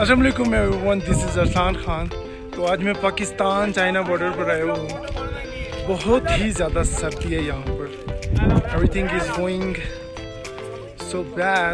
Aslam everyone this is Arsan Khan तो आज मैं पाकिस्तान चाइना बॉर्डर पर आया हूँ। बहुत ही ज़्यादा सर्दी है यहाँ पर। Everything is going so bad